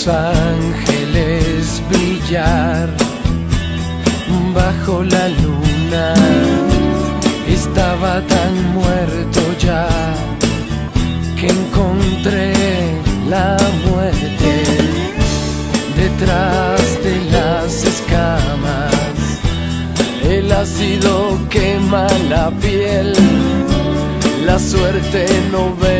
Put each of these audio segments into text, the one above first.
los ángeles brillar bajo la luna. Estaba tan muerto ya que encontré la muerte detrás de las escamas. El ácido quema la piel, la suerte no vende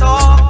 saw.